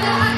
the